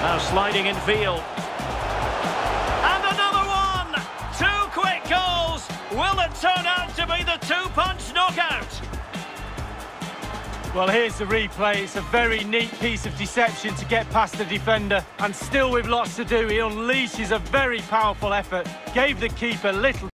Now sliding in field. And another one! Two quick goals! Will it turn out to be the two-punch knockout? Well, here's the replay. It's a very neat piece of deception to get past the defender. And still with lots to do, he unleashes a very powerful effort. Gave the keeper little...